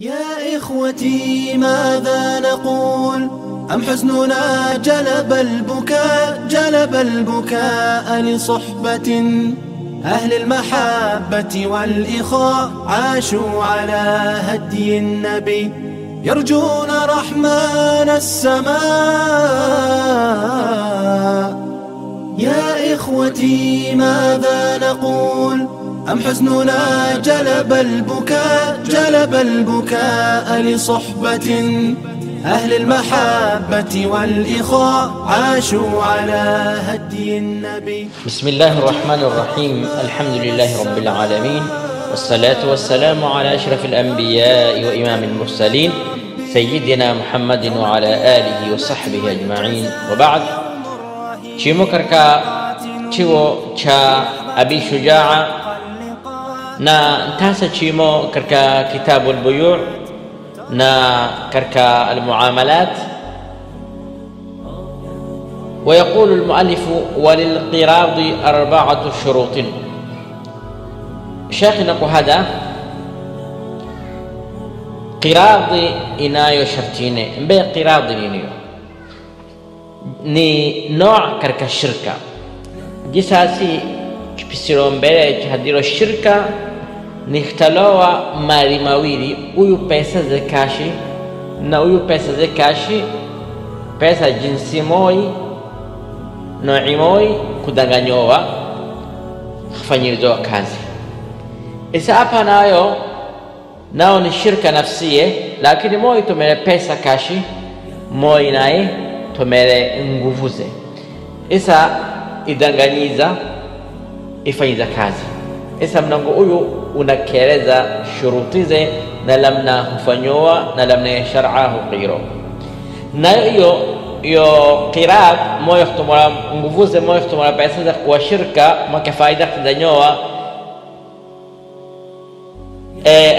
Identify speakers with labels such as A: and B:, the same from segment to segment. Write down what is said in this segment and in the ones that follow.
A: يا إخوتي ماذا نقول؟ أم حزننا جلب البكاء جلب البكاء لصحبة. أهل المحبة والإخاء عاشوا على هدي النبي. يرجون رحمن السماء. يا إخوتي ماذا نقول؟ أم حزننا جلب البكاء جلب البكاء لصحبة. أهل المحبة والإخاء عاشوا على هدي النبي.
B: بسم الله الرحمن الرحيم. الحمد لله رب العالمين والصلاة والسلام على أشرف الأنبياء وإمام المرسلين سيدنا محمد وعلى آله وصحبه أجمعين. وبعد شيمو كركا شيو شا أبي شجاعة نا تاسا چيمو كركا كتاب البيوع نا كركا المعاملات. ويقول المؤلف وللقراض أربعة شروط. شيخنا قهدا قراض إنايو شرطين بي قراض إنايو ني نوع كركا الشركة جساسي kipisiro mbele chihadiro shirka nikhtalowa mali mawili huyu pesa za kashi na uyu pesa za kashi pesa jinsi moi noi moi kudanganyowa khafanyirizowa kazi. Isa apa nayo nao ni shirka nafsiye lakini moi tumele pesa kashi moi naye tumele nguvuze isa idanganyiza ifanyiza kazi isa mlango huyu unakeleza shurutize na lamna hufanyowa na lamna ya shar'a huqiro nayo hiyo yo qirab moyo khtumara nguvuze moyo khtumara pesa za kwa shirka maka faida kudanyowa e,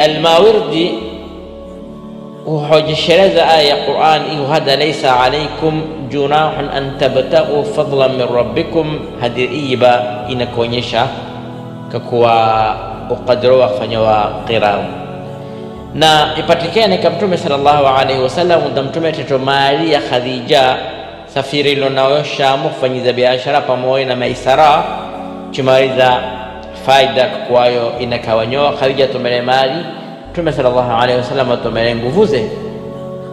B: uhojeshereza aya ya Qur'an hiyo, hada laisa alaikum junahun an tabtaghu fadlan min rabbikum. Hadi iba inakuonyesha kakuwa uqadiro wa kufanyawa na ipatikane ka mtume sallallahu alaihi wasallam da mtume teto mali ya Khadija safiri lonao shamu kufanyiza biashara pamoja na maisara chimariza faida kakwayo inakawanyoa Khadija tumele mali mtume sallallahu alaihi wasallam atomele nguvuze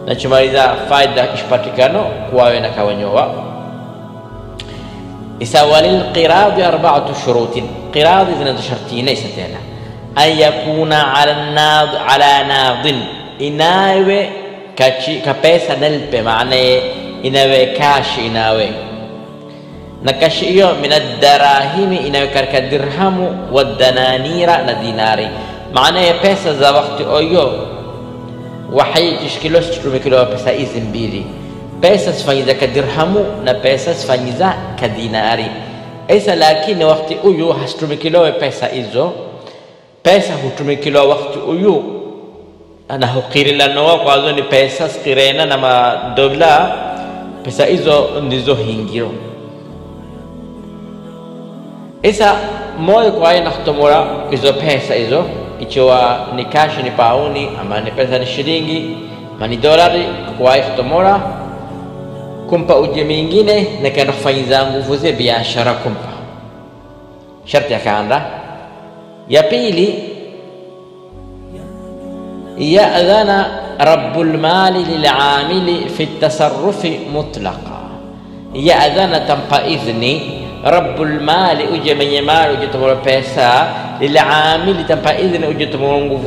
B: na chimaliza faida ishipatikano kwayo inakawanyoa isa walilqiradi arba'atu shurutin qiradi zina shartine isatena an yakuna ala nad ala nadin inawe kapesa nalpe maana inawe kashi inawe na kashi hiyo min adarahimi inawe katika dirhamu wadananira na dinari maana ya pesa za wakati oyo waxay kishikilo situmikilo pesa hizi mbili. Pesa sifanyiza kadirhamu na pesa sifanyiza kadinari. Isa lakini wakati uyu hasitumikilowe pesa hizo pesa hutumikilowa wakati uyu. Na hukirilanowa kwazo ni pesa skirena na madola pesa hizo ndizo hingiro. Isa moyo kwaye nakutomora izo pesa hizo ikiwa ni kashi ni pauni ama ni pesa ni shilingi ama ni dolari kwaye kutomora kumpa uje mingine na kaenda kufanyiza nguvu ze biashara kumpa sharti akaanda ya pili يأذن رب المال للعامل في التصرف مطلقا يأذن تنقى إذني رب المال أجي من يمال أجي تمر بيسا للعامل تنقى إذن أجي تمر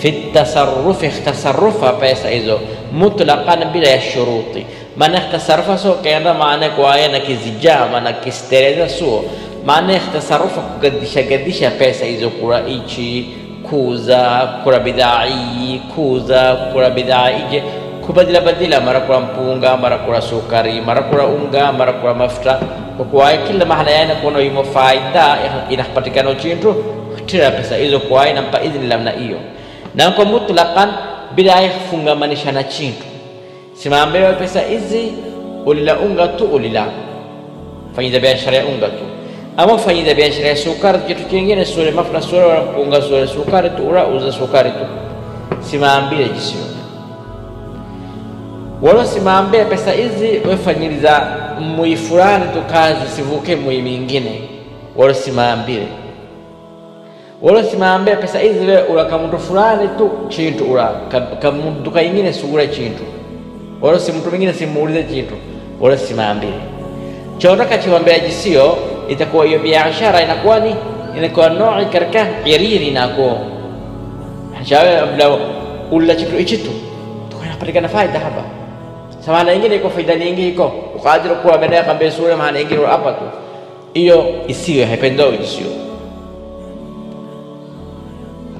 B: في التصرف اختصرف بيسا إذو مطلقا بلا الشروط من اختصرف سو كينا معنى كوايا نكي زجا معنى كستريزا سو معنى اختصرف قدشا قدشا بيسا كورا إيشي kuuza kula bidhaa hii kuuza kula bidhaa ije. Kubadila badila mara kula mpunga mara kula sukari mara kula unga mara kula mafuta. Kwa kila mahala yana kuna imo faida inapatikana chintu tira pesa. Hizo kwa inampa idhini namna hiyo na kwa mutlaqan bila kufungamanisha na chintu. Simambewa pesa hizi ulila unga tu ulila. Fanyiza biashara ya unga tu. Ama fanyiza biashara ya sukari kitu kingine sule mafuta sule unga sule sukari tu ura uza sukari tu. Simambile jisiyo walo simambile pesa hizi wefanyiliza mui fulani tu kazi sivuke mui mingine. Walo simambile walo simambile pesa hizi we ula kamuntu fulani tu chintu ula. Kamuntu kaingine sugula chintu. Walo si mtu mwingine simuulize chintu. Walo simambile chondoka chiwambia jisiyo itakuwa hiyo biashara inakuwa ni inakuwa noi katika iriri nako shawe mla ulla chitu ichitu. Tunapatikana faida hapa samana ingine iko faida nyingi iko. Ukadiri kuwa baadaye kambe sura maana ingine hapa tu. Hiyo isiwe haipendoi isiyo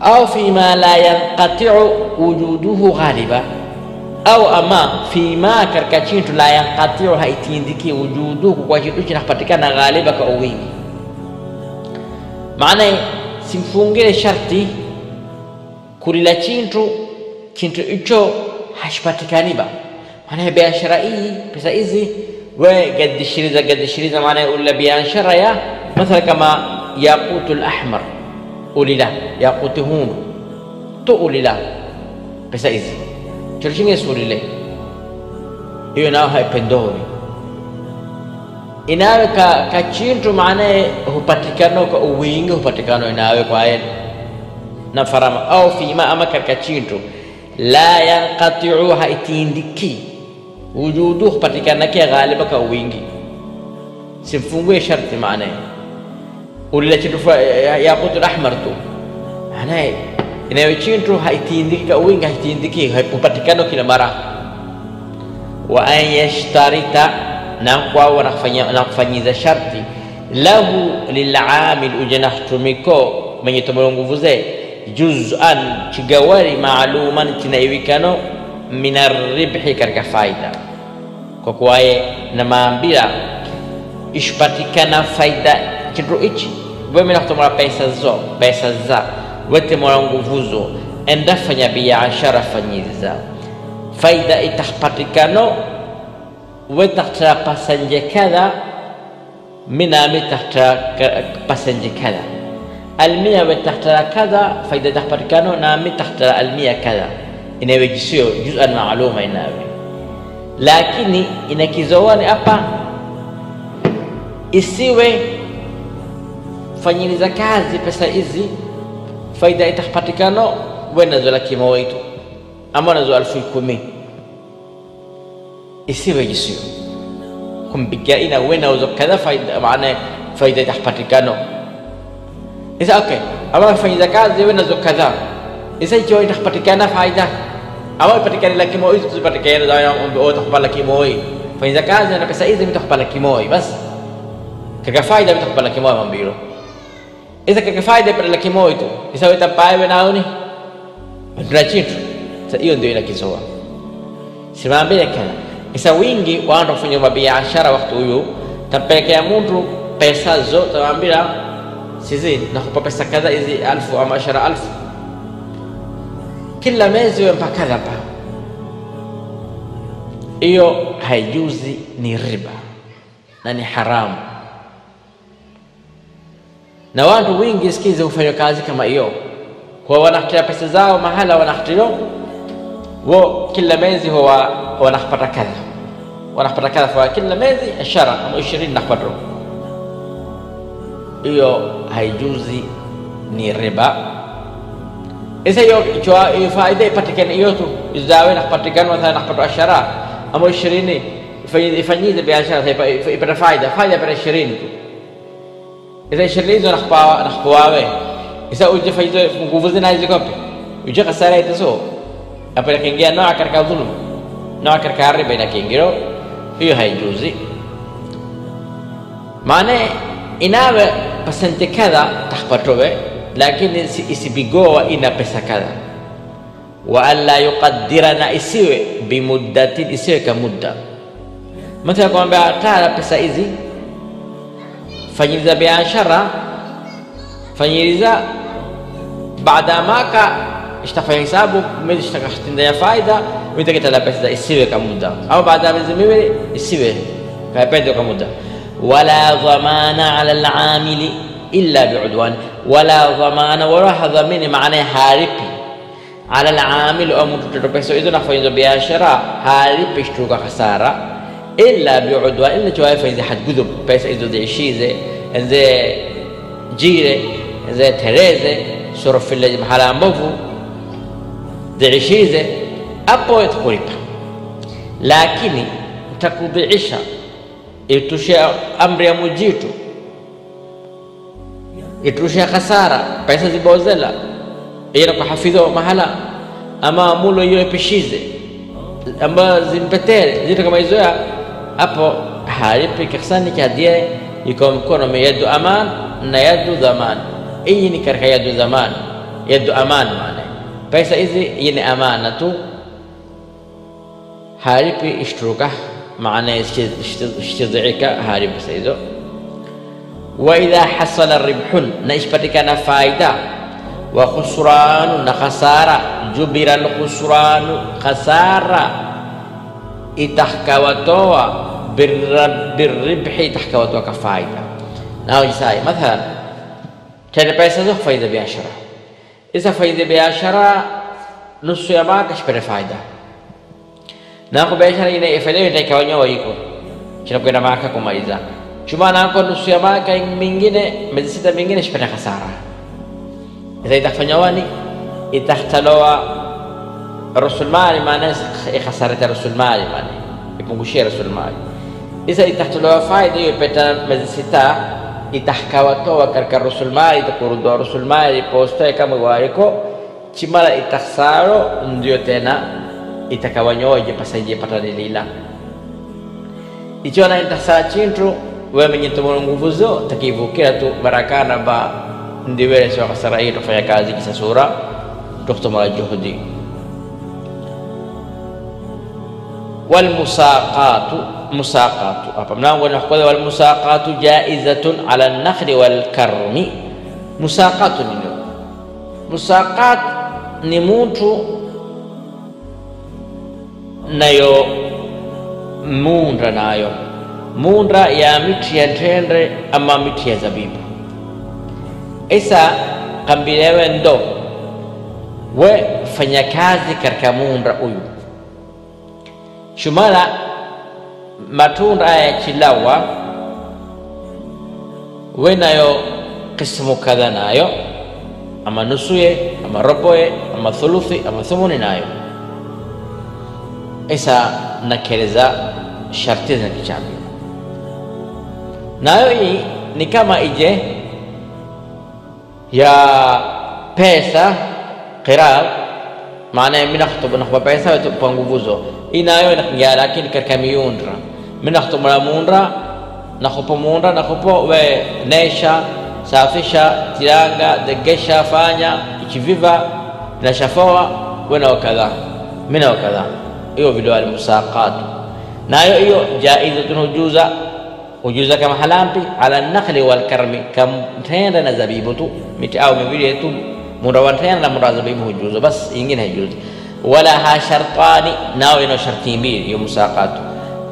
B: au fima la yanqatiu wujuduhu ghaliba. Au ama fima katika chintu la yanqatiu haitindiki wujuduhu kwa chintu kinapatikana ghaliba kwa wingi. Maana simfungile sharti kulila chintu chintu icho hashipatikaniba hii pesa hizi we gadishiriza gadishiriza maana ula biashara ya mathala kama yaqutu lahmar ulila yaquti hunu tu ulila pesa hizi choto chingi sulile hiyo nao haipendoi inawe ka, ka chintu maanaye hupatikano kwa uwingi hupatikano inawe kwaye na farama au fima ama katika chintu la yanqatiu haitindiki وجوده بطريقة نكية غالبة كوينجي سنفونغو شرط معناه. ولا تشوف يا قط الأحمر تو. أنا إن أي شيء ترو هاي تيندك كوينج هاي تيندك هاي بطريقة نكية مرة وأن يشتريتا نقوى ونقفني نقفني ذا شرطي. له للعامل أجنح تميكو من يتمرون غوزي جزءا تجاوري معلوما تنايوي كانو. Min arribhi katika faida kwa kuwaye na maambira ishpatikana faida chintu ichi wemena kutomola pesa zo pesa za wetemola nguvuzo endafanya biashara fanyiza faida itapatikano وتحت باسنج كذا من تحت باسنج كذا المية وتحت كذا فإذا تحت كانوا نامي تحت المية inawejisiwa juz'an maaluma inawe, lakini inakizowani hapa isiwe fanyiliza kazi pesa hizi, faida itapatikano wenazo laki mawaitu ama nazo alfu kumi, isiwe jisio. Kumpigia ina wenauzo kadha faida, maana faida itapatikano isa okay, ama fanyiza kazi wenazo kadha. Isa ikiwa itapatikana faida. Ama ipatikane laki moja tusipatikane za utakupa laki moja fanyiliza kazi na pesa hizi mtakupa laki moja basi kaka faida mtakupa laki moja mambilo isa kaka faida pata laki moja tu isa wetapawe naoni tuna chitu hiyo ndio inakizoa simambile kana isa wingi waanda kufanya mabiashara wakati huyu tampelekea mtu pesa zo tawambira sizi nakupa pesa kadha hizi alfu ama ashara alfu kila mezi we mpaka pa hiyo haijuzi ni riba na ni haramu. Na watu wingi sikizi hufanya kazi kama hiyo kwa wanakitia pesa zao mahala wanakutilo wo kila mezi huwa wanapata kadha. Wanapata kadha kwa kila mezi ishara ama ishirini nakupata hiyo haijuzi ni riba إذا يو شو فائدة بتكن إيوه تو إذا وين بتكن مثلا نحط عشرة أم عشرين في فني إذا بعشرة في في بره فائدة فائدة بره عشرين تو إذا عشرين إذا نحط نحط واقع إذا وجه فائدة مقبول زين عايز يكمل وجه خسارة إذا سو أبدا كن جا نو أكتر كذل نو أكتر كاري بينا كن جرو فيو هاي جوزي ما نه إنها بسنتك هذا تحبطوه لكن اسبيغو إن بس كذا وألا يقدرنا اسيوي بمدة اسيوي كمدة مثلا كون بها تارا بس ايزي فنيزا بها شرا فنيزا بعد ما كا اشتفى حسابه من اشتفى حتين دايا فايدة ومن تكتا لا بس اسيوي كمدة أو بعد ما زميوي اسيوي فهي بيدو كمدة ولا ضمان على العامل إلا بعدوان wala dhamana wala hadhamini maana haripi ala alamilu au mtu toto pesa hizo nafanya biashara halipi shtuka hasara illa biudwa illa chwa faizi hadgudhu pesa hizo ziishize nze jire nze tereze surufile mahala mbovu ziishize hapo itakulipa lakini takudhiisha itushia amri ya mujitu itushia khasara pesa zibozela ila kwa hafidho mahala ama mulo hiyo epishize ambayo zimpetere zitu kama hizo hapo halipi kisani cha dia iko mkono yadu aman na yadu dhaman hii ni katika yadu dhaman yadu aman maana pesa hizi hii ni amana tu halipi ishturuka maana ishtidhika halipi pesa وإذا حصل الربح نشبتك فائدة وخسران نخسارة جبر الخسران خسارة إتحكى وتوى بالربح إتحكى وتوى كفائدة ناو جساي مثلا كان بيسا ذو فائدة بيعشرة إذا فائدة بيعشرة نص يا باك اشبر فائدة ناقو بيعشرة إنا إفادة يتحكى ونوى يكون كنا بكنا معك كما إذا Chuma nako nusu ya baka mingine miezi sita mingine ishapata hasara. Sasa itafanya wani? Itahtaloa rasulmali, maana ikhasarata rasulmali, maana ipungushie rasulmali. Sasa itahtaloa faida hiyo ipata miezi sita, itahkawatoa katika rasulmali, itakurudua rasulmali postoe kama waiko chimala itasaro, ndio tena itakawanyoje pasaije pata lilila na intasara chintu we mwenye tumuna nguvu zo takivukira tu barakana ba ndiwele sio kasara hii tufanya kazi kisa sura tuktumala juhudi والمساقات مساقات أبنا ونحكوا والمساقات جائزة على النخل والكرم مساقات نيو مساقات نموتو nayo mundra nayo mundra ya miti ya tendre ama miti ya zabibu. Isa kambilewe ndo we fanya kazi katika munda uyu. Shumala matunda aya chilawa we nayo kisimu kadha nayo ama nusuye ama roboye ama thuluthi ama thumuni nayo. Isa nakeleza sharti za kitabu nayo hii ni kama ije ya pesa qirar maana mimi nakhtubu nakhba pesa kwa nguvuzo inayo inakingia lakini katika miundra. Mimi nakhtubu la mundra nakhupo mundra nakhupo we nesha safisha tiranga degesha fanya ichiviva nashafoa wena wakadha mina wakadha hiyo vile almusaqatu. Nayo hiyo jaizatun hujuza وجوزا كم حلامتي على النخل والكرم. كم تين رنا زبيبتو. متى أو مبيرة تون مروان تين رنا مراز وجوزا بس إنجن هجوز ولا ها شرطاني. ناو إنه شرطين بير يوم ساقاتو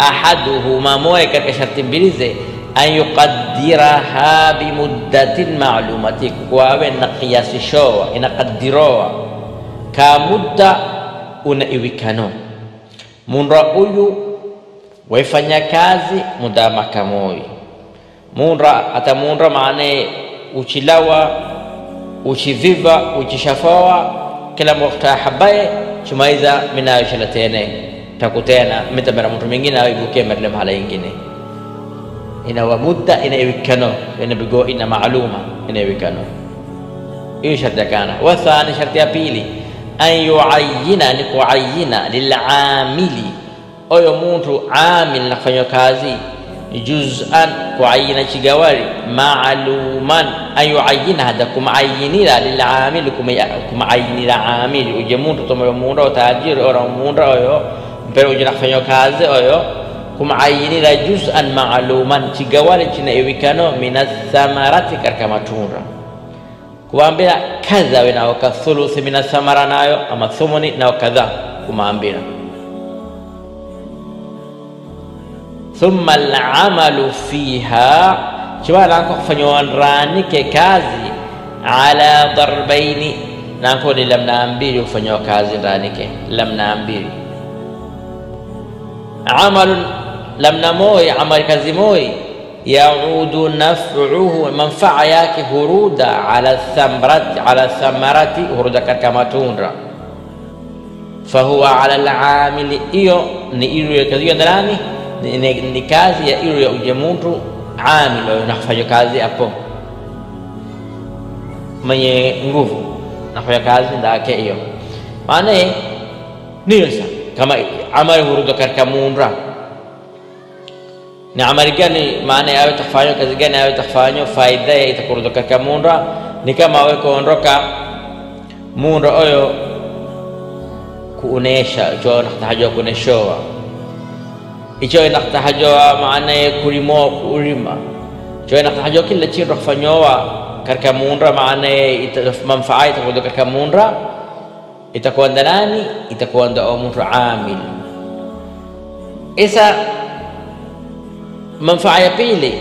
B: أحدهما مويك كشرطين بير زي أن يقدرها بمدة معلومة. كواوي نقياس شوا إن قدروا كمدة ونأيوكانو من رأيو waifanya kazi muda makamoi mundra hata mundra maana uchilawa uchiviva uchishafoa kila mwakta habaye chumaiza minayoshala tene takutena mitamera mtu mwingine aivukie merle mahala ingine inawa mudda inaiwikano inabigo ina maaluma inaiwikano hiyo sharti ya kana wathani sharti ya pili an yuayina ni kuayina lilamili oyo muntu amil nakufanywa kazi juz'an kuayina chigawari maaluman an yuayina hada kumayinira lilamili kumayinira amili uje muntu tomoyo munda otajiri ora munda oyo mpere uje nakufanywa kazi oyo kumayinira juz'an maaluman chigawari china iwikano minathamarati katika matunda. Kuwambira kadha we nawo ka thuluthi minathamara nayo ama thumuni nawo kadha kumaambira thumma alamalu fiha chibanako kufanywa ranike kazi ala darbaini nanko ni lamna mbili kufanywa kazi ndani yake lamna mbili amalun lamna moja amali kazi moja yaudu naf'uhu manfaa yake huruda ala thamrati ala thamarati huruda katika matunda fahuwa ala alamili hiyo ni ya kazi ndani ni, ni, ni kazi ya ilu ya uje mtu amil nafanya kazi hapo mwenye nguvu nafanya kazi ndake hiyo maana niyo sa kama amali hurudo katika munda ni amali gani maana yawe tafanywa kazi gani yawe tafanywa faida ya itakuruda katika munda ni kama awe kuondoka munda oyo kuonesha icho nakutahajwa kuoneshowa icho inaktahajowa maana ye kulimowa kuulima cho inaktahajowa kila chindu afanyowa katika muundra maana ye manfaa itakuja katika muundra itakuwa nda nani? Itakuwa nda omuntu amil isa manfaa ya pili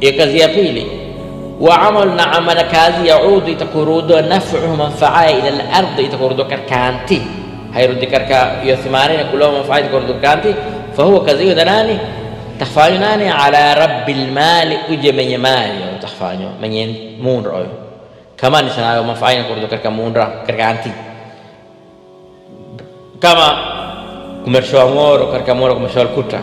B: ya kazi ya pili wa amalu na amala kazi yaudu itakurudwa nafcuhu manfaa ila lardi itakurudwa katika anti hairudi katika iyo thimanini kulowa manfaa itakurudwa katika anti فهو كزيو داناني تخفاجو ناني على رب المال أجي من يمال تخفاجو من يمون رأيو. كما نسان ما فعين كردو كركا مون را كركا انتي. كما كمرشو امور كركا مون را كمرشو الكوتا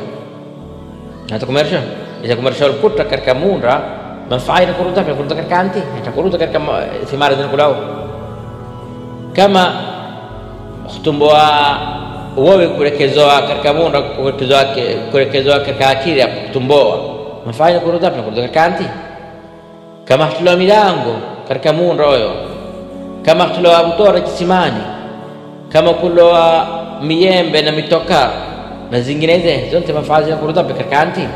B: نتو كمرشو إذا كمرشو الكوتا كركا مون را من فعين كردو كركا كردو كركا انتي. انتا كردو كركا في مارد نقول كما أختم بوا wewe kurekezoa katika munda kurekezoa kurekezoa katika akili ya kutumboa manfaa inakuruda inakuruda katika anti kama hatuloa milango katika munda oyo kama hatuloa mtora kisimani kama kuloa miembe na mitoka na zinginezo zote manfaa zinakuruda katika anti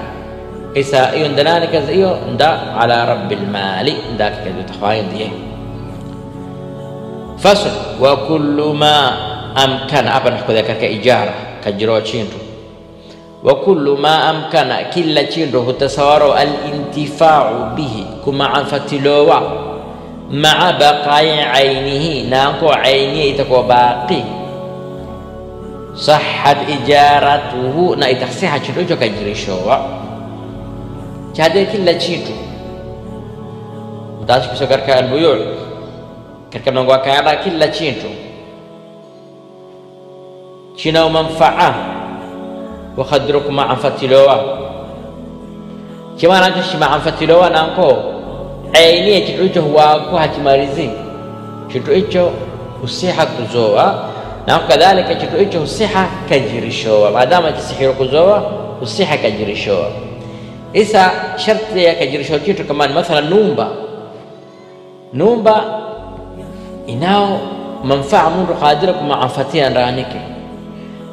B: isa hiyo ndanani kazi hiyo nda ala rabbil mali nda tafanya ndiye fasl wa kullu ma amkana hapa nakuja katika ijara kajiro chindu wa kullu ma amkana kila chindu hutasawaru alintifau bihi kumaafatilowa maa baqai ainihi nako ainihi itakuwa baqi. Sahat ijaratuhu na itasiha chindu hicho kajirishowa chade kila chitu mtashikisha katika albuyu katika mlango wa kaada kila chitu شنو منفعة وخدرك مع فتلوة كما نجش مع فتلوة نانكو عيني تعيجه واكو هتماريزي تعيجه وصيحة كزوة نانكو كذلك تعيجه وصيحة كجريشوة ما دام كزوة وصيحة كجريشوة إسا شرط يا كجريشوة تيتو كمان مثلا نومبا نومبا إناو منفعة من رقادرك مع فتيان رانيكي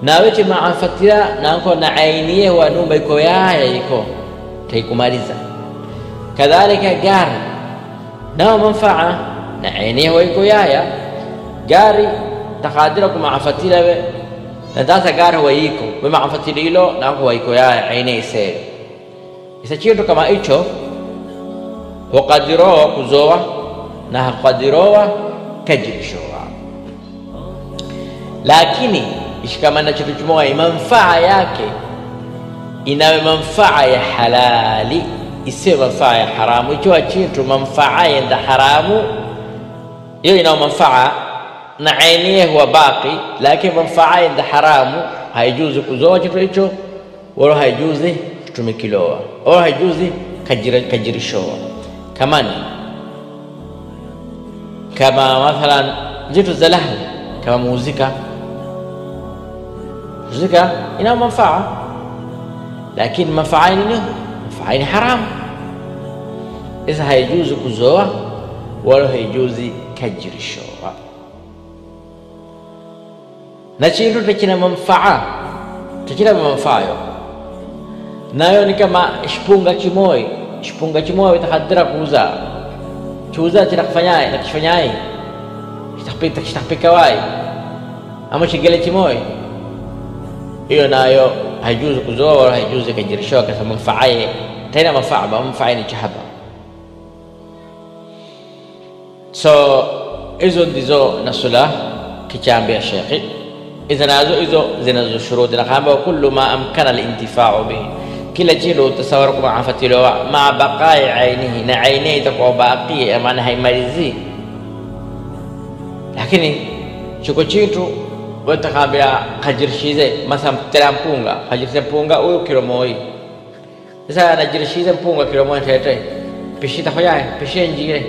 B: naweche maafatira nanko wa numba iko yaya iko. Taikumaliza. Kadhalika gari. Nao manfaa na ainie wa iko yaya. Gari takadira kumaafatira we. Na dasa gari wa iko. We maafatira ilo nanko wa iko yaya ainie iseri isa chintu kama icho. Hukadirowa kuzowa na hakadirowa kajirishowa lakini ishikamana chitu chimoya manfaa yake inawe manfaa ya halali isiwe manfaa ya haramu. Ikiwa chintu manfaa yenda haramu hiyo inao manfaa na ainiye huwa baqi lakini manfaa yenda haramu haijuzi kuzoa chitu hicho wala haijuzi kutumikilowa wala haijuzi kajirishowa kamani kama mathalan zitu za lahu kama muzika muzika ina manfaa lakini manfaa ni nini manfaa ni haramu isa haijuzi kuzoa wala haijuzi kajirishoa na chintu techina manfaa techina manfaayo nayo ni kama shipunga chimoi. Shipunga chimoi itakadira kuuza chuuza chinakufanyaye nakifanyaye kitakupika wai ama chigele chimoi hiyo nayo haijuzi kuzoa wala haijuzi kajirishoa kasa manfaaye tena manfaa ba manfaa ni chahaba so hizo ndizo nasula kichambia shekhi izo nazo hizo zinazo shuruti nakamba kullu ma amkana lintifau bihi kila chilo utasawara kumaafatiliwa maa baqai ainihi na ainihi itakuwa baqi maana haimalizii lakini chiko chitu wetakambira kajirishize masa tera mpunga kajirishe mpunga uyu kilo moi sasa najirishize mpunga kilo moi tete pishita hoyaye pishe njire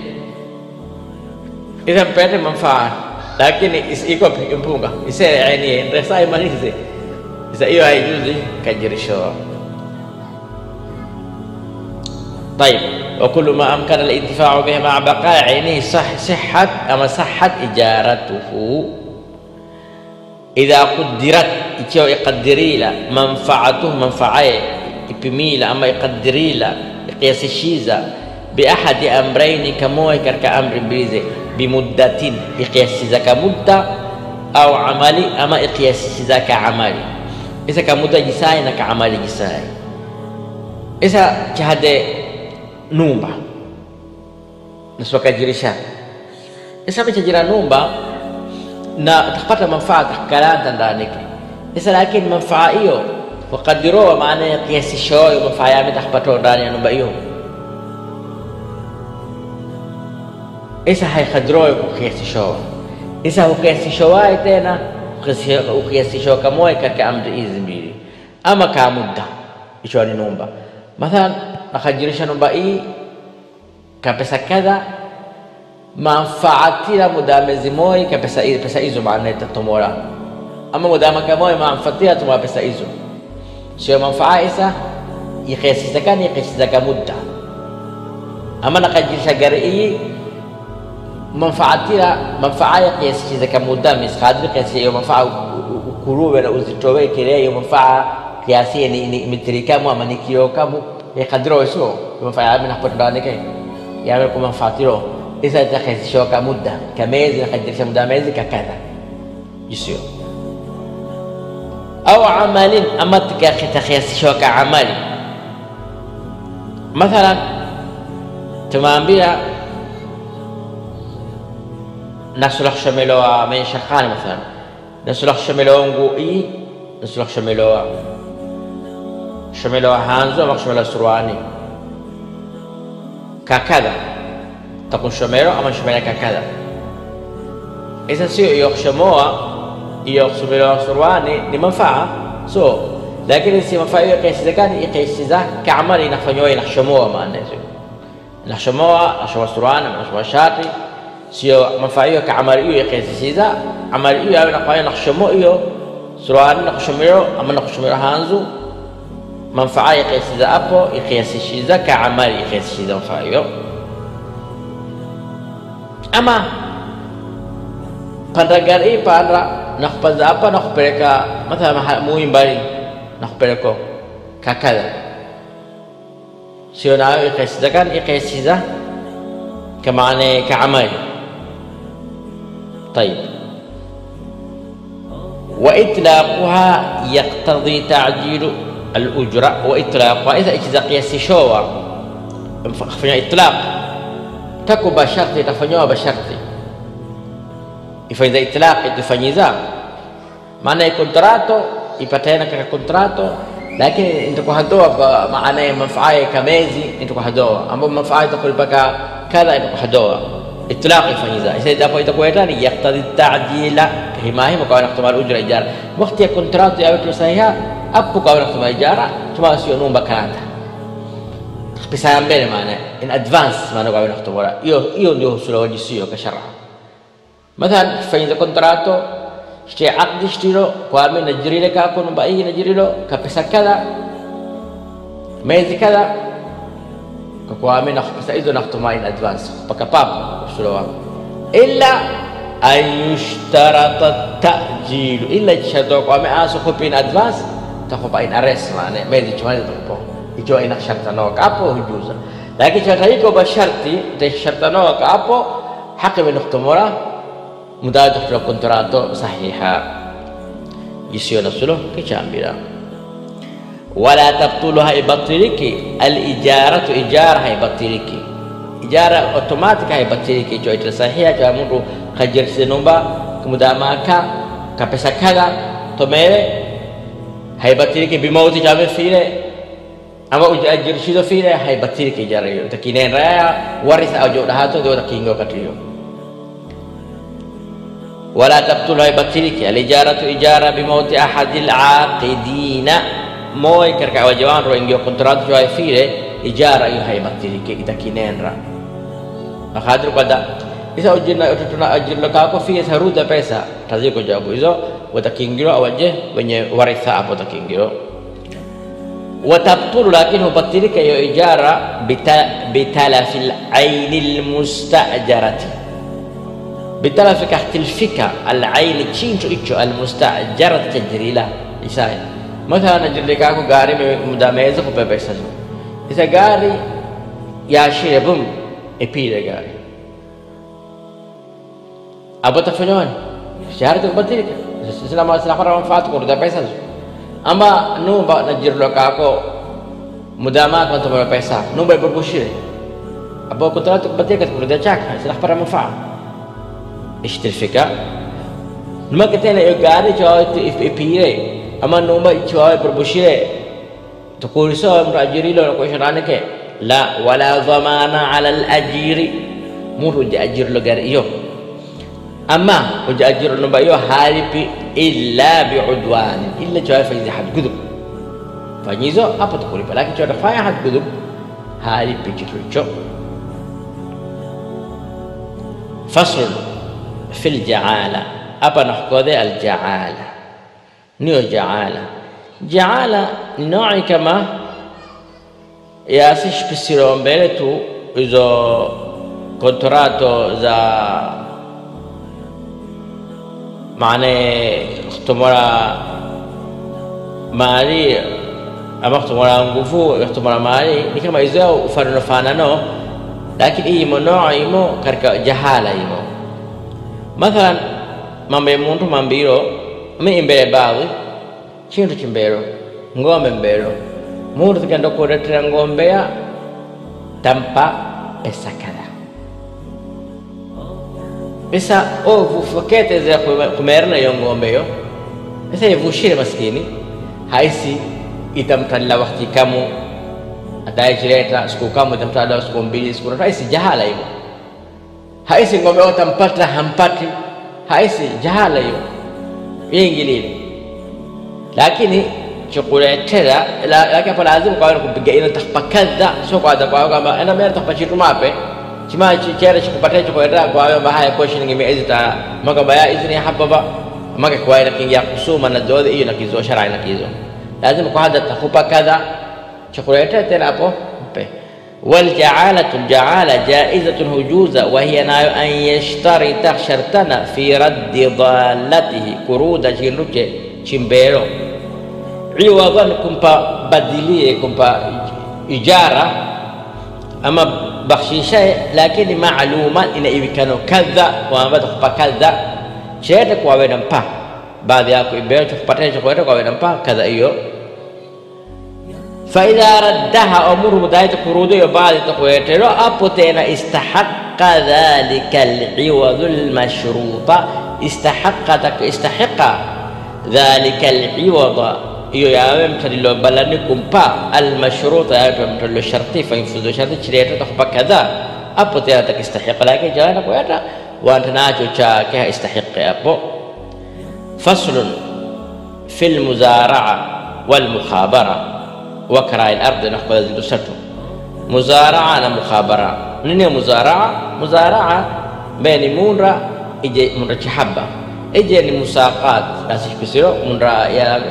B: iza mpete manfaa lakini iko mpunga ise ainihi ndesa imalize sasa hiyo haijuzi kajirisho طيب وكل ما أمكن الانتفاع به مع بقاء عينه صح صحت أما صحت إجارته إذا قدرت إتيو يقدري له منفعته منفعة إبميلة أما يقدري له قياس الشيزة بأحد أمرين كموه كأمر بيزي بمدة بقياس كمدة أو عملي أما قياس كعملي. إذا كمدة جساي كعملي جساي. إذا كهذا numba nasiwakajirisha isa amechajira numba na atakapata manfaa takalanta ndanike isa lakini manfaa hiyo wakadirowa maana ya kiasi shoyo manfaa yame takapatao ndani ya numba hiyo isa haikadirowe kukiasishowa isa ukiasishowaye tena ukiasishowa kamoja katika amri hizi mbili ama kaa muda icho ni numba mathalan nakajirisha numba hii ka pesa kadha manfaatira muda mezi moi ka pesa hizo pesa hizo maana itatomora ama muda mudamaka moi manfaatira tumwa pesa hizo sio manfaa isa ikhesizaka ni ikhesizaka mudda ama na kajisha gari hii manfaatira manfaa ya kiasishizaka mudda miskadri kesi hiyo manfaa ukuruwe na uzitowe kile hiyo manfaa kiasi ni, ni mitirikamu ama nikiokamu ikadiroso manfaa ya mna kwa ndani kai yame nakupatandawandike yame manfaatiro yawe kwa mafatiro isa itakhisisho ka muda kamezi nakadirisha muda mezi kakadha jisio au amalin ama tikakhitakhisisho ka amali mathalan tumeambia nasulah shamiloa meshakani mathalan nasulah shamiloa ngui nasulah shamiloa shomelo hanzo ama takun shomelo ama shomelo kakadha isa sio iyo kushomoa iyo kushomelo surwani ni manfaa so lakini si manfaa hiyo kaisizakani ikaisiza kaamali inafanywa inashomoa maana hizo inashomoa nashomoa surwani nashomoa shati sio manfaa hiyo kaamali hiyo ikaisiza amali hiyo yawe nafanya nakushomoa hiyo surwani nakushomelo ama nakushomelo hanzu manfaa ikiasiza hapo ikiasishiza kaamali ikiasishiza manfaa hiyo ama panda gari panda na kupaza hapa na kupeleka mathala muhi mbali na kupeleka kakadha sio nayo ikiasiza kan ikiasiza kamaana kaamali طيب وإطلاقها يقتضي تعجيل الأجرة وإطلاقها إذا قياس شوى فيها إطلاق تكو بشرطي تفنيوها بشرطي فإذا إطلاق تفنيزا معنى كونتراتو ipatana kaka kontrato lakini nitakuhadoa kwa maana ya manfaa ya mezi nitakuhadoa ambapo manfaa itakuwa mpaka kadha nitakuhadoa itlaq ifanyiza isa idapo itakuwa tani yaqtadi ta'jila hima hima kwa nakutuma al-ujra ijara wakati ya kontrato ya wetu sahiha hapo kwa nakutuma ijara tuma sio numba kalanda ya mbele maana in advance maana kwa nakutuma hiyo hiyo ndio suluhu sio kashara mathalan fanyiza kontrato shte aqdi shtiro kwame najirile kako numba hii najirilo kapesa kadha miezi kadha kakwame na pesa hizo nakutuma in advance usuro wako illa an yushtarata tajilu illa kishato kwame aso kopi in advance takupa in arrest maana miezi chumani ijo ina shartano kapo hujuza lakini sharta hiko basharti te shartano kapo haki minuhtumura mudada fil kontrato sahiha. Isiyo nasulo kichambira wala tabtuluha ibatiliki al ijaratu ijara haibatiliki ijara otomatik haibatiliki ijo ita sahiha ijo mundu kajersi numba kemudamaka maka kaga tomere haibatiliki bimauti jamil fire. ama ujajirshido file haibatirike jarayo takinen raya warisa ajo dahato do takingo katiyo ولا تبطل هيبتلك الإجارة إجارة بموت أحد العاقدين موي كركع وجوان رو إنجيو كنترات جو فيره إجارة يو هيبتلك إذا كينين را أخادر قد إذا أجرنا أجرنا أجر لك فيه سرودة بيسا تزيكو جابو إذا وتكينجيرو أوجه وني ورثة أبو تكينجيرو وتبطل لكن هو بطلك إجارة بتلف العين المستأجرة. بتلف كاختلفك العين تشينشو إيشو المستأجرة تجري له. إساي مثلا نجري لك أكو غاري مداميزة بيبسا إذا غاري يا شيء بوم إبيل غاري. أبو تفنون شهرتك بطلك selama selama manfaat ko da Amba nu ba na jirlo ka ako mudama kon to pesa nu ba berbushir abo ko talat batia kat kurda chak salah para manfaat ishtir fika. Numa ketene yo gari choy tu if ama nu ba choy berbushir to kuriso mra jirilo ko sharane ke? La wala dhamana ala al ajiri. Muru di ajir lo أما وجأجر النبأ هارب إلا بعدوان إلا جوا فإذا حد قدب فنيزو أبا تقولي بلاك جوا فايا حد قدب هارب بجترجو فصل في الجعالة. أبا نحكوذي الجعالة. نيو جعالة. جعالة نوعي كما ياسش بسيرون بيرتو إذا كونتراتو za maana kutomora mali ama kutomora nguvu kutomora mali ni kama hizo ufanano fanano lakini hii monoo imo katika jahala imo mathalan mambo ya muntu mambiro mi imbere baadhi chintu chimbero ngombe mbero muntu tikenda kuretera ngombe tampa pesa kadha pesa ovu fakete za kumerna hiyo ngombe hiyo pesa ivushire maskini. Haisi itamtalla wakati kamu. Ataichileta siku kamu itamtalla siku mbili siku tatu. Haisi jahala hiyo. Haisi ngombe watampata hampati. Haisi jahala hiyo. Yingilile lakini chikuletera lakini hapo lazima kwa kupiga ina takpa sio kwa kwa kama ina mera takpa mape chima chera chikupatia chikuenda kwa hayo mahaya kwa shilingi miezi ta maka baya izini hababa maka kwa ina kingia kusuma na dodi hiyo na kizo sharai na kizo lazima kwa hada takupa kadha chikuletera tena hapo mpe والجعالة الجعالة جائزة هجوزة وهي أن يشترط شرطنا في رد ضالته كرودا جيلوكي chimbero عوضا كمبا بديلية كمبا إجارة أما بخشيشة لكن معلومة إن إذا كانوا كذا وما تخبا كذا. شيئا كوا نمبا بعد ياكو إبيرو تخبا تيجي كوا نمبا كذا إيو. فإذا ردها أمور مداية قروضه بعد تقويته أبتين استحق ذلك العوض المشروط. استحق استحق ذلك العوض. Iyo yawe mtalilo balani kumpa almashruta yawe mtalilo sharti fainfuzo sharti chileta takupa kadha hapo tena takistahiqa lakini jana kuyata wanta nacho chake haistahiqi hapo faslun fi lmuzaraa walmukhabara وكراء الأرض ذلك سرتو مزارعة أنا مخابرة نيني مزارعة مزارعة بين مونرا إجي مونرا تحبة إجي musaqat nasi pisiro mundra ya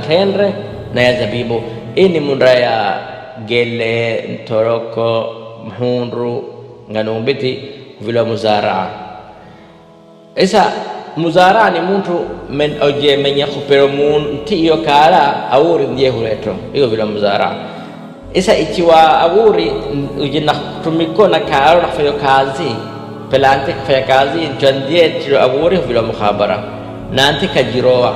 B: na ya zabibu hii ni ini munraya gele ntoroko mhunru nganumbiti vile muzaraa isa muzaraa ni muntu men, oje menya khupero munti iyo kala awuri ndiye huleto iyo vile muzaraa isa ikiwa awuri uje natumiko na kalo nakufanya kazi pelante kufanya kazi jandie tiro awuri vila mukhabara. Nanti kajiroa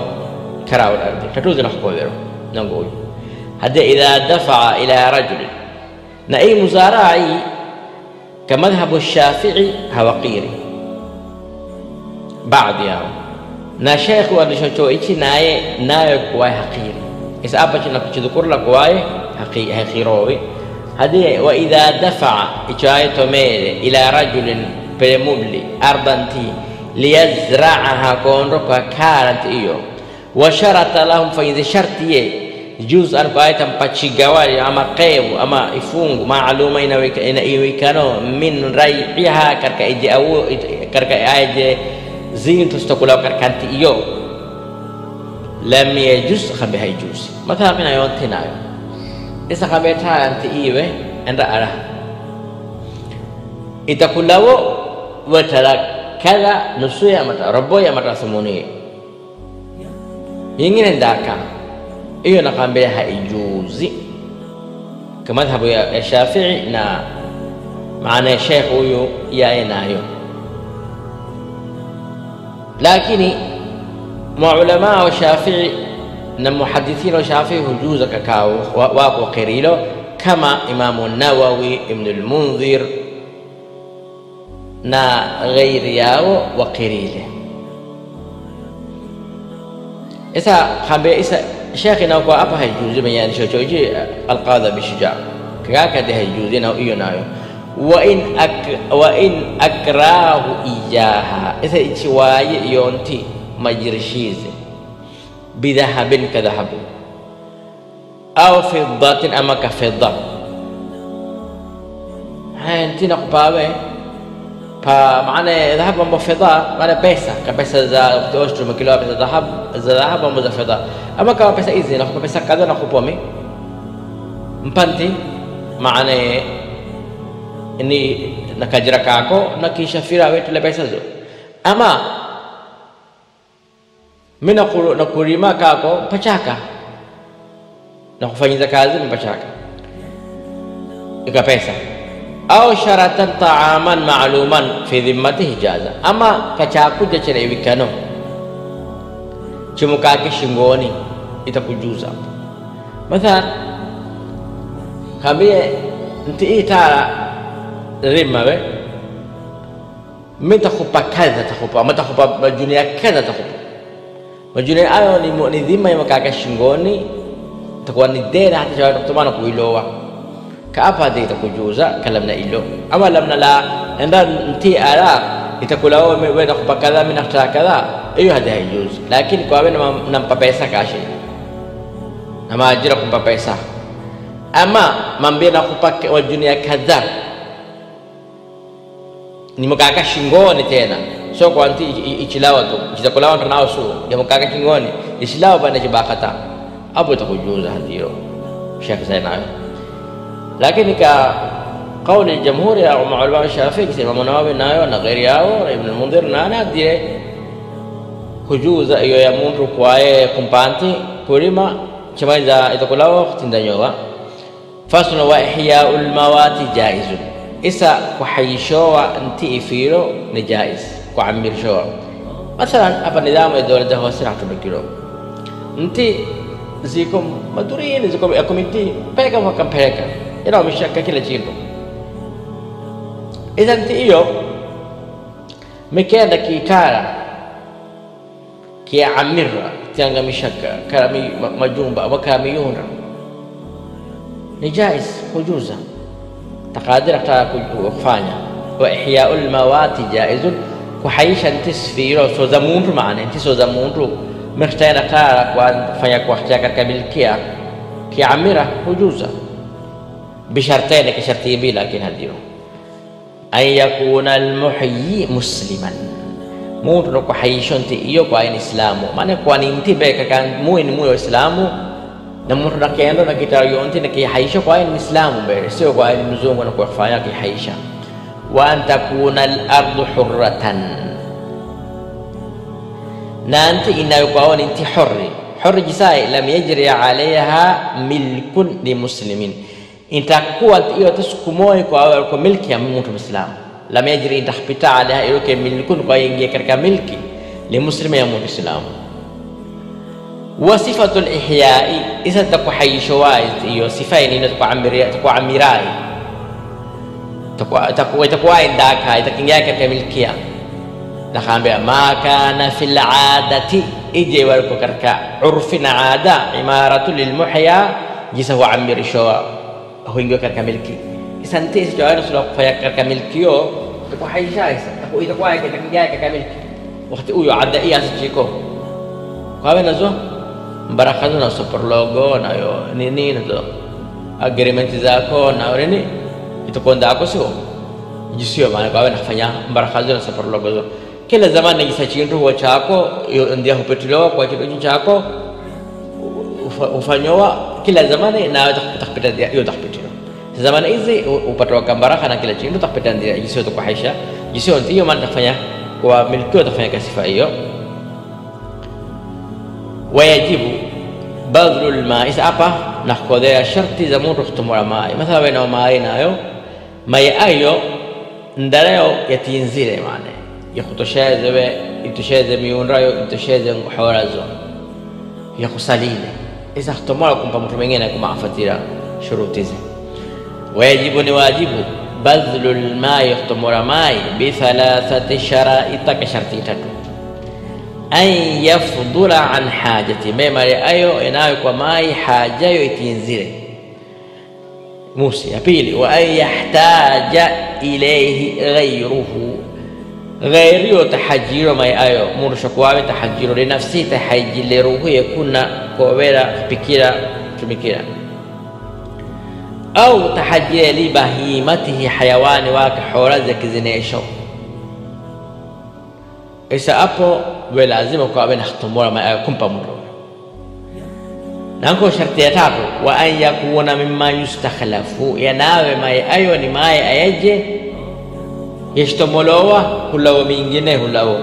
B: karawo nanti. Tatuzi nakukobero nagooyo hadde idaa dafaca ilaa rajulin. Na-ay musaaracii ka madhabu shaafici hawaqiri bacdiyaho na sheekhu wadhashotooichinaye nayo kuwaye haqiri isaabachina kuchidukurla kuwaye haqiroowe haddii waidaa dafaca ichaayo tomeede ilaa rajulin pelemubli ardanti liyazracaha koondhoka kaalanti iyo wa sharata lahum faidhi sharti juz ayta mpachigawali ama qewu ama ifungu maaluma inaiwikano min raiha karka ije awu karka aje zintu stakulaw karkanti iyo lam yajuz khambe hayjuz mathala mina yontinayo isa khambe tayanti iwe enda ara itakulawo watala kadha nusu ya mata robo ya mata sumuni yingine ndaka hiyo nakwambia haijuzi kama madhhabu ya Shafii na maana ya Sheikh huyu yaye nayo, lakini maulamaa wa Shafii na muhadithina wa Shafii hujuza kakao wako kirilo kama Imamu Nawawi, Ibn al-Mundhir na ghairi yao wakirile isa hambe isa shekhi na kwa hapa haijuzi mwenye alishochoji alqadha bishija kaka de haijuzi na hiyo nayo wa in ak wa in akrahu ijaha isa ichiwaye yonti majrishize bidhahabin kadhahabu au fiddatin ama ka pa maana dhahabu ambayo fedha maana pesa ka pesa za kutosha pesa dhahabu za dhahabu ambazo za fedha ama kama pesa hizi nakupa pesa kadha nakupa mi mpanti maana ni na kajira kako na kisha wetu le pesa zo ama mimi nakurima kako pachaka na kufanyiza kazi mpachaka ika pesa au sharatan taaman maaluman fi dhimmatihi jaza ama kachakuja chelewikano chimukake shingoni itakujuza mathalan kambie nti hii tara rima we mi takupa kadha takupa ama takupa majunia kadha takupa majunia ayo ni, dhima imakake shingoni takuwa ni dena hata shawata kutumana kuilowa kaapa kujuza? Itakujuza kalamna ilo ama lamna la enda nti ala itakula wewe nakupa kadha mimi kutaka kadha hiyo hadi haijuzi lakini kwa wewe nampa pesa kashi. Na maajira kumpa pesa ama mambie nakupa wajunia kadha nimekaka shingoni tena. So kwa nti ichilawa tu. Itakulawa nao su. Nimekaka shingoni. Ichilawa bana jibakata hapo itakujuza hadi hiyo shekh zainayo لكن قول الجمهور يا مع الباب الشافعي كسي ما منوابي نايو أنا غير ياو ابن المنذر نانا دي خجوز أيو يامون ركواي كمبانتي كوريما كمان ذا إذا كلاو اختين دانيوغا فاسنو وإحياء المواد جائز. إسا كحي شوى أنتي إفيرو نجائز كعمير شوى. مثلا أفا نظام الدولة ده هو سرعة بكيرو أنتي زيكم مدورين زيكم اكم انتي بيكم وكم بيكم. إنه بشكك كلا جيلو. إذا أنت إيو مكيانا كي كارا كي عمير تيانا مشكا كارا مي مجومبا وكارا ميونا نجايز خجوزا. تقادر اختار كفانا وإحياء الموات جائز. كحيش أنت سفيرو سو زمون معنى. أنت سو زمون رو مختار اختار كوان فانا كوحتيا كاملكيا كي عمير خجوزا. بشرطين كشرطي بي لكن هديو أن يكون المحيي مسلما muntu nokuhayisho nti iyo kwaini islamu maana kwani nti beka kan muini muyo islamu na muntu nakendo nakitayo nti nakihayisho kwaini islamu mbele sio kwaini mzungu nakufanya kihayisha wa an takuna al-ardu hurratan na nti inayo kwaoni nti hurri hurri jisai lam yajri alaiha milkun limuslimin itakuwa hata siku moja kwa kwa milki ya mtu Muislamu, lam yajri itahpita alaiha iyoke milkun, kwa ingia katika milki limuslima ya mtu Muislamu. Wa sifatu lihyai, isa takuhayisho wais hiyo sifa ni takuamirai itakuwa indaka itakingia katika milkia nakaambia ma kana fi ladati ije waliko katika urfi na ada imaratu lilmuhya jisa huamirishowa huingiwa katika milki. Isante isichoana sula kufanya katika milki yo. Itakuhaisha isa itakuwa itakijaa katika milki. Wakati huyo ada iya sichiko kwawe nazo mbaraka zo na yo nayo nini nazo agreement zako na nini itakuwa ndako sio jisio maana kwawe nafanya mbaraka zo na superlogo zo kila zamani najisa chintu huwa chako ndia hupetiliwa kwa kitu chako ufanyowa kila zamani na takpita hiyo takpitilo zamani hizi upatwa kambaraka na kila chintu takpita ndia jisio tukuhaisha jisio ndio maana tafanya kwa milkio tafanya kasifa hiyo wayajibu badlu lmai isa hapa nakodhea sharti za mundu kutumura mai mathala wena mai nayo mai ayo ndarayo yatinzire mane yakutosheze we itosheze miundayo itosheze nguhorazo yakusalile isa kutomora kumpa mtu mwingine kumaafatira shurutize wayajibu ni wajibu badlu lmai kutomora mai bithalathati sharaita ka sharti tatu an yafdula an hajati memari ayo inayo kwa mai hajayo itinzire musi ya pili wa an yahtaja ghayriyo tahajiro mai ayo mundu shokuwawe tahajiro linafsi tahajileruhuye kuna kowera kupikira kutumikira au tahajire libahimatihi hayawani wake hora zekizinesho isa apo we lazima kwawe na khtumura mai ayo kumpa mundu nanko sharti ya tatu wa an yakuna mimma yustakhlafu yanawe mai ayo ni mai ayaje yashtomolowa hulawo mingine hulawo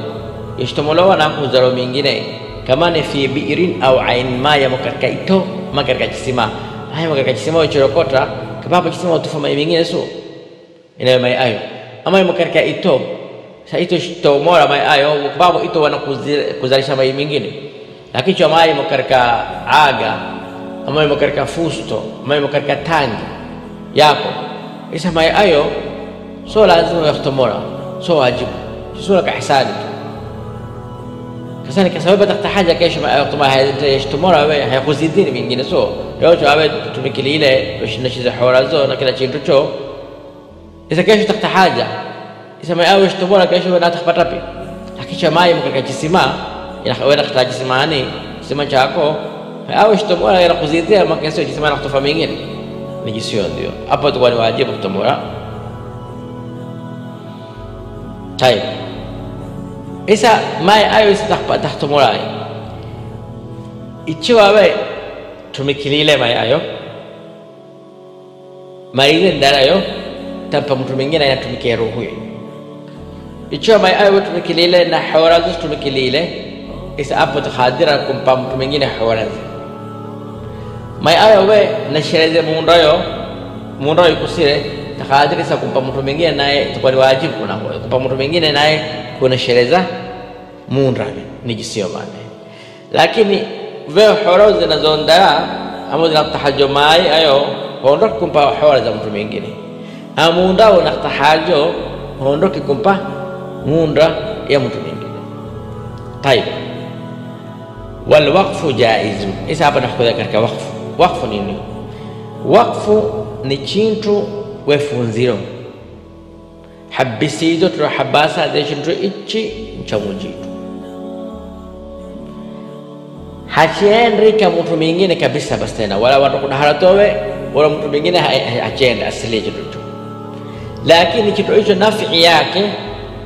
B: yashtomolowa na kuzaro mingine. Kama ni fi biirin au ain ma yamo katika ito ma katika kisima haya katika kisima uchorokota kapapo kisima utufa mai mingine so inayo mai ayo. Ama yamo katika ito sa ito shtomora mai ayo kapapo ito wana kuzalisha mai mingine. Lakini chwa mai yamo aga ama yamo katika fusto ama yamo katika tangi yako isa mai ayo سولا ازو يختمورا سولا جيب سولا كحسان. كسان كسبب تحت حاجة كيش ما يختم هاي إيش تمورا؟ هاي خوز الدين من جنسو سو. لو شو عبد تمكلي له وش نشي زحور ازو أنا كلا تشين تشو إذا كيش تحت حاجة إذا ما اوي إيش تمورا كيش ما تحت بربي لكن شو ما يمكن كجسما أنا وين اختار جسماني جسما جاكو. هاي اوي إيش تمورا يا خوز الدين. ما كيسو جسما نختفى من جنسو نجيسيون ديو. ابو تقول واجب تمورا طيب isa mai ayo isa tahtomorai ichiwa we tumikilile mai ayo maile ndarayo tampa mtu mwingine anatumikia roho hiyo ichiwa mai ayo tumikilile na hawarazi tumikilile isa hapo takhadira kumpa mtu mwingine hawarazi mai ayo we nashereze muundayo muundayo ikusire tahadhari za kumpa mtu mwingine naye itakuwa ni wajibu kuna kumpa mtu mwingine naye kuonesheleza muundani ni jisio ya lakini veo horo zinazoondaa ama zinatahajo mai ayo hondo kumpa horo za mtu mwingine. Amuunda unatahajo hondo kumpa muunda ya mtu mwingine. Taiba. Walwaqfu jaiz isa hapa nakuja katika waqfu. Waqfu nini? Waqfu ni chintu wefunziro habisizo turahabasa deshintu ichi nchamujitu hachiendrika mtu mingine kabisa basi tena wala watu kudaharatowe wala mtu mingine hachienda asili chitu lakini kitu hicho nafii yake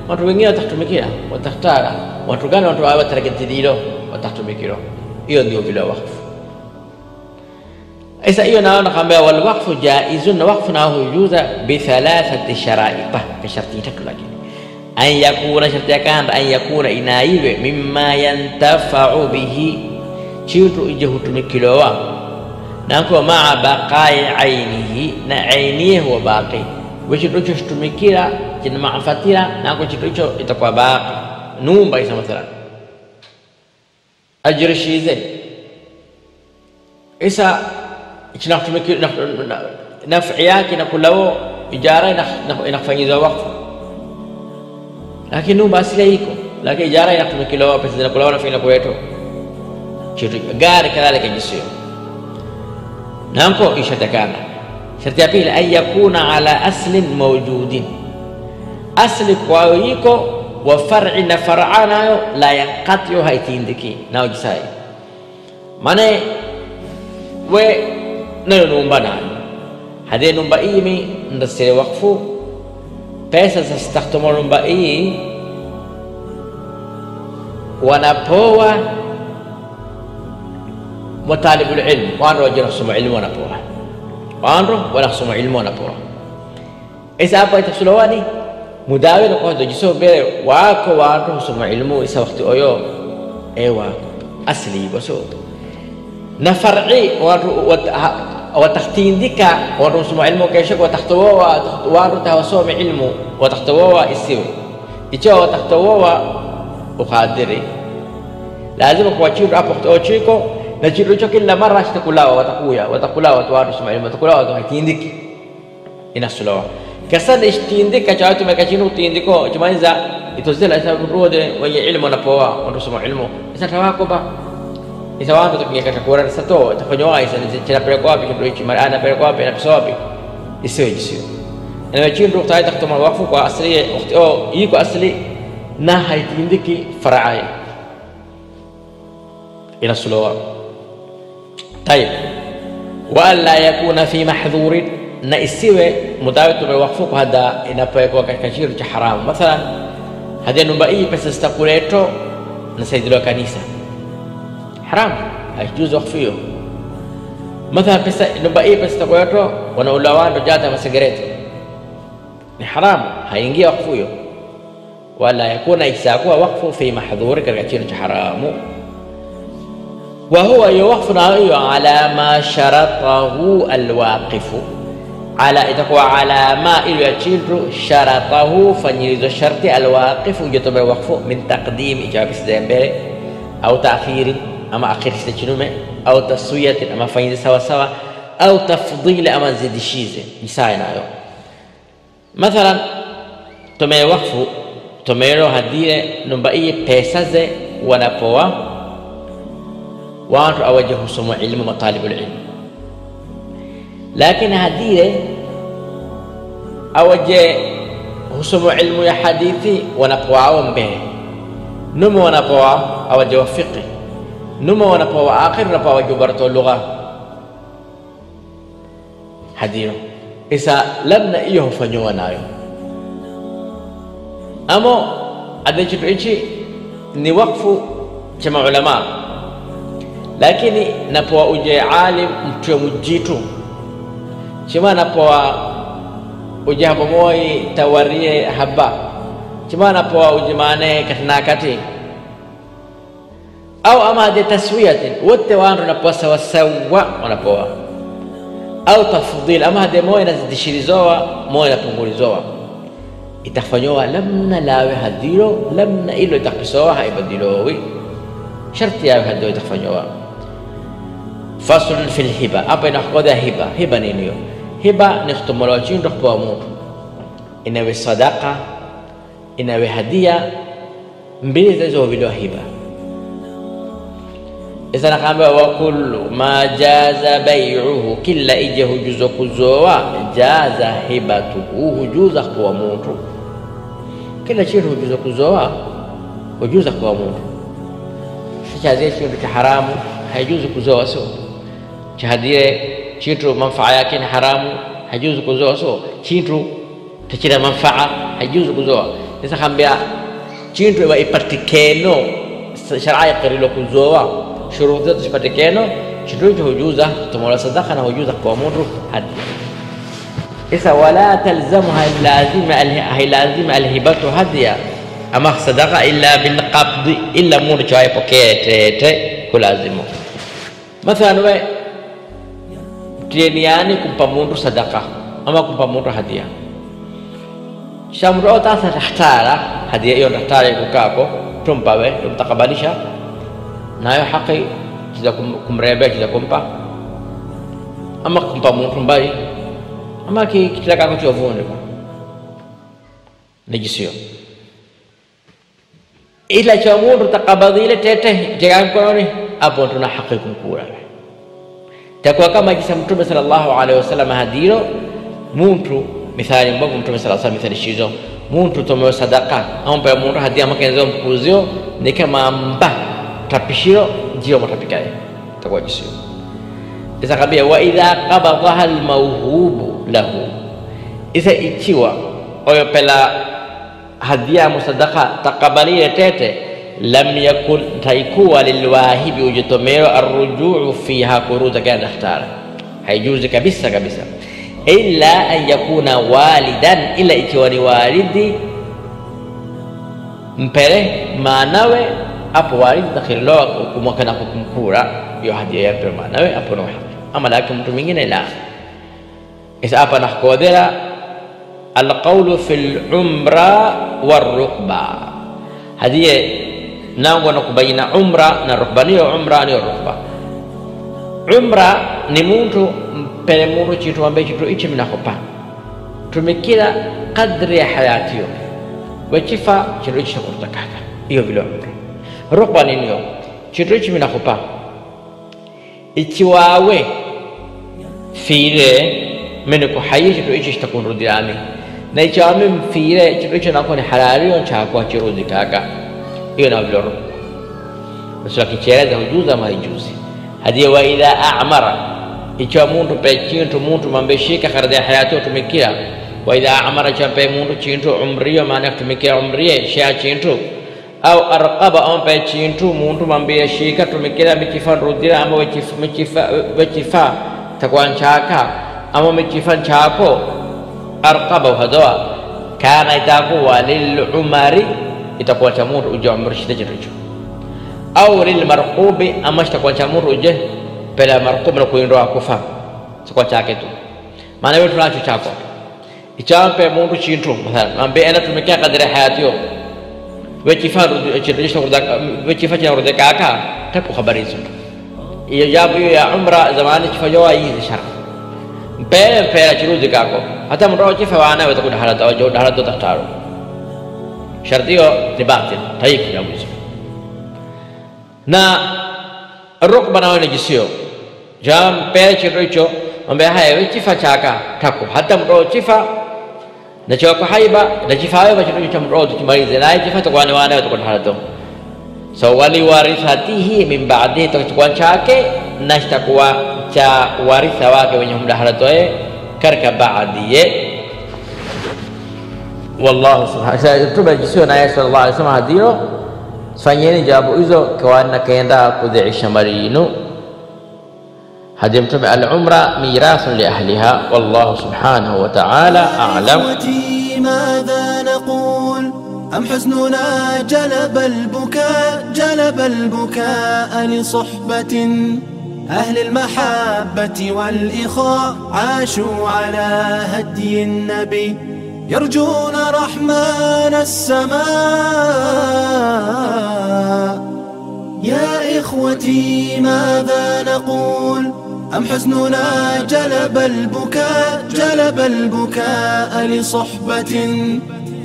B: watu wengine watatumikia watakutara watu gani watu wawe tarakitidilo watatumikiro hiyo ndio vile wakfu isa hiyo nayo nakwambia walwaqfu jaizun na waqfu nao hujuza bithalathati sharaita ka sharti tatu lakini an yakuna sharti ya kanda an yakuna inaiwe mimma yantafau bihi chintu ije hutumikilowa nako maa baqai ainihi na ainiye huwa baqi wechintu icho shitumikira china maafatira nako chintu icho itakuwa naf'i yake inakulawo ijara inafanyizwa wakfu lakini nyumba asili iko lakini ijara inatumikiliwa pesa zinakulawa na fina kwetu kitu gari kadhalika jisio nanko ishatakana sharti ya pili an yakuna ala aslin mawjudin. Asli kwayo yiko wa far'i na far'a nayo la yanqati'u haitindiki nayo jisai. Mane we نو نومبا نان هذا نومبا إي مي نسير وقفو بس أستخدم نومبا إي وأنا بوا مطالب العلم وان رجل نخصم علم وأنا بوا وان رو وأنا خصم علم وأنا بوا إذا أبا يتحصلواني مداوي نقول دو جسو بيري واكو وان رو خصم علمو إذا وقت أيو أيوة أصلي بسو نفرعي وان رو وتختين ديكا ورسم علمو كيشك وتختووا وارتها وصوم علمو وتختووا السيو إيشو وتختووا وخادري. لازم كواتشيب أبو أوتشيكو نجيب روشك إلا مرة تقولها وتقويا وتقولها وتوارسم علمو وتقولها وتختين ديكي. إن السلوى كسر إشتين ديكا شاوتو ما كاشينو تين ديكو إيش ما إذا إتوزل إذا بروده وهي علمو نبوا ورسم علمو. إذا تواكو isa watu tukinga kata kura sato tafanywa isa china pele kwa kitu hichi mara ana pele kwa pele pisawapi isiwe jisiyo na chiru taita kutuma wakfu kwa asli wakati oh iko asli na haitindiki farai ila sulawa طيب ولا يكون في محظور na isiwe mudawit tumewakfuku hada inapowekwa katika kitu cha haramu mathalan hadi nyumba hii pesa zitakuleto nasaidiliwa kanisa حرام. هيجوز وقفيه مثلا بس نبقي إيه بس تقويته وأنا أقول له وأنا جاتا مسجريتي يعني حرام. هينجي وقفيه ولا يكون يساقوه وقفه في محظورك. الكثير حرام. وهو يوقف على ما شرطه الواقف. على إذا على ما يشيل شرطه. فنيز الشرط الواقف. يتم وقفه من تقديم إجابة أو تأخيري. أما أخير حتى جنومة أو تسوية أما فايدة سوا سوا أو تفضيل أما زدشيزة مثالنا يو مثلا تمي وقف تمي رو هديرة نبأي بيسا زي ونبوا وان رو أوجه سمو علم ومطالب العلم. لكن هديرة أوجه سمو علم يا حديثي ونبوا عوام به نمو ونبوا أوجه وفقه نموانا akhir آخر نبوا جبرتو اللغة hadiyo إسا لم نأيه فنيوانا يو أمو أدنش بإنشي ni wakfu cha maulama lakini napowa uje alim mtwe mujitu. Chima napowa uje habomoi tawarie haba. Chima napowa uje mane katina kati. أو أما دي تسوية. والتوان رنا بوسا وسوا رنا بوا أو تفضيل أما دي موينة دي شريزوا موينة بموريزوا إتخفنيوا لم لاوي هديرو لم إلو إتخبسوا هاي بديلووي شرطي ياوي هدو إتخفنيوا فصل في الهبة. أبا نحقو ده هبة. هبة نينيو. هبة نختم ملوشين رخ بوامو إنه بصداقة إنه بهدية مبيني تزوه هبة. Isa nakaambiwa wa kullu ma jaza baiuhu kila ije hujuzo kuzoa jaza hibatuhu hujuza kuwa mtu. Kila chintu hujuza kuzoa hujuza kuwa mtu. Sichazie chintu cha haramu haijuzi kuzoa so chahadie chintu manfaa yake ni haramu haijuzi kuzoa so chintu tachina manfaa haijuzi kuzoa. Sasa kambia chintu iwa ipatikeno sharia yakirilo kuzoa shuruti zetu zipatikeno chintu hicho hujuza tumola sadaka na hujuza kwa mtu hadi isa wala talzamu hailazima hailazima alhibatu hadiya ama sadaka illa bilqabdi illa mundu chawaipokee tete kulazimu mathalan we tieniani kumpa mundu sadaka ama kumpa mundu hadia shamro tasa tahtara hadia hiyo tahtara kukako tumpawe tumtakabalisha nayo haki kiza kumrembea kiza kumpa. Ama kumpa muntu mbai ama kitilakako chovunde najisiyo ila cha mundu takabadhile tete jegankononi apo tuna haki kumkura takuwa kama kisa mtume sallallahu alaihi wasallam hadiro muntu mithali mbovu mtume sallallahu alaihi wasallam mithali shizo. Muntu tomewe sadaka ampa muntu hadia makenzo mkuzio ni kama mba tapishiro ndio matapikaye. Takuwa jisio isa kabia wa idha qabadaha almawhubu lahu. Isa ichiwa oyo pela hadia musadaka takabalile tete lam yakun taikuwa lilwahibi ujitomero arrujuu fiha kuruza kana dakhtara haijuzi kabisa kabisa. Illa an yakuna walidan ila ikiwa ni walidi mpere maanawe apo walidi takhiloa kumwakana kukumkura yo hadia yape maanawe apo no haki ama laki mtu mwingine la isa apa nakodera alqawlu fi lumra warukba hadiye nango na kubaina umra na rukba niyo umra niyo rukba umra ni muntu mpele muntu chintu ambaye chintu ichi minakopa tumikira kadri ya hayatiyo wechifa chintu ichi chakurutakaka iyo vile umra rokwa olwokuba nino kintu ekibi nakupa ekiwaawe fiire mene kuhaye kintu ekyo ami. Na ekiwame mfiire kintu ichi nako ni halari yon halaliyo nchakuwa chirudi kaka. Iyo na hiyo naviloro nasula kichereza hujuza maijuzi hadiye wa idha amara. Ikiwa mundu pe chintu mundu mambeshika kharda ya hayati otumikira wa idha amara champe mundu chintu umriyo maana kutumikia umriye shia chintu. Au arqaba au pe chintu muntu mambeshika tumikira mikifa rudira ama wechifa mikifa wechifa takwa nchaka ama mikifa nchako arqaba hadawa kana itakuwa lil umari itakuwa cha muntu uja umrishite chintu hicho au lilmarqubi ama chitakuwa cha muru uje pela marqubi na kuindoa kufa sikuwa chake tu maana wewe tunacho chako ichampe mundu chintu mathalan ambe ena tumikia kadiri hayatiyo wechifa već je fađena rodekaka, tako habari su. I ja bio je umra zamani će fađova i iz šarf. Pere pere će ljudi kako. A tam rođe će fađana ve tako dahalat, ovo je dahalat do tahtaru. Šartio tibatin, tajik ja buzu. Na rok banao ne gisio. Jam pere će rođo, on behaje već će fađaka tako. Hatam na chako haiba na chifa hayo bachito cha mroho tukimalize na chifa to kwane wana to halato so wali warithatihi min ba'dihi to chake na chitakuwa cha waritha wake wenye mdahalato yeye karka baadiye wallahu subhanahu tuba jisio naye sallallahu alaihi wasallam hadiro fanyeni jawabu hizo kawana kaenda kudhiisha marinu mirathun li ahliha. Wallahu subhanahu wa ta'ala a'lam.
A: إخوتي ماذا نقول أم حزننا جلب البكاء جلب البكاء لصحبة أهل المحبة والإخاء عاشوا على هدي النبي يرجون رحمن السماء يا إخوتي ماذا نقول أم حزننا جلب البكاء جلب البكاء لصحبة.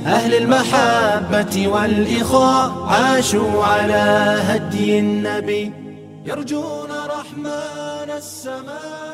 A: أهل المحبة والإخاء عاشوا على هدي النبي يرجون رحمن السماء.